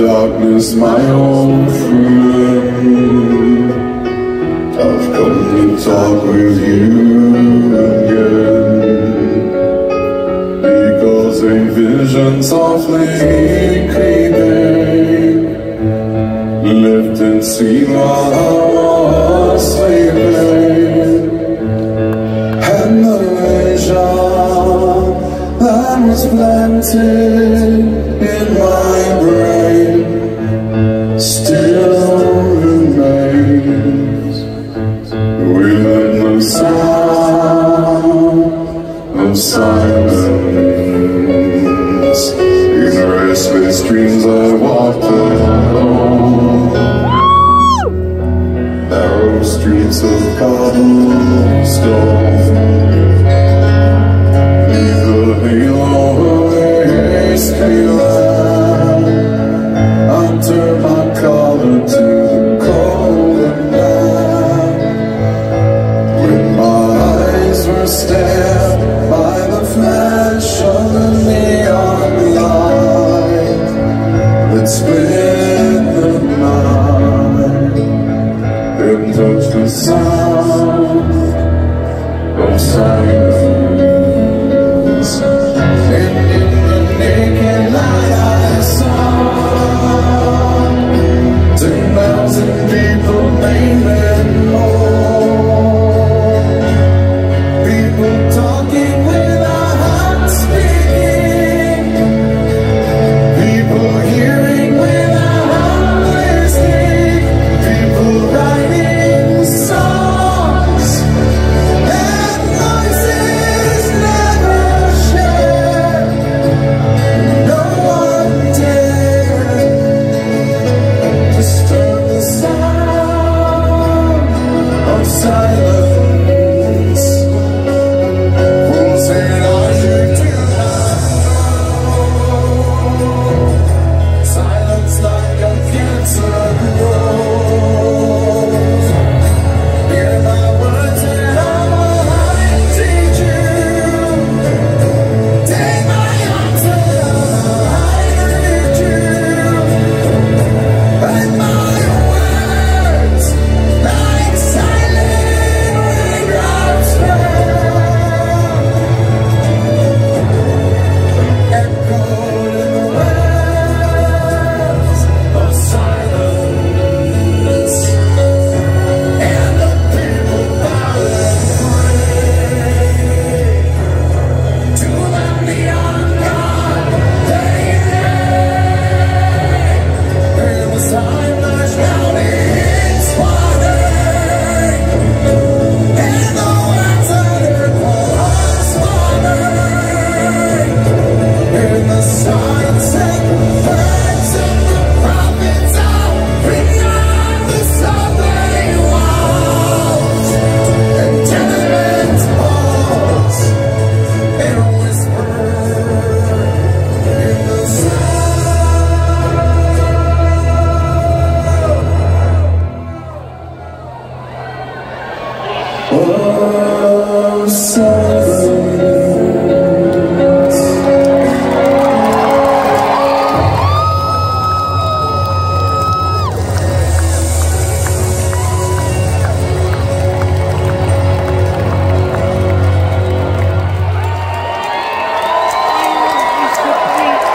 darkness, my own friend. I've come to talk with you again. Because a vision softly creeping lived and seen while silence. In restless dreams I walk alone. Narrow streets of cobblestone. Neath the halo of time.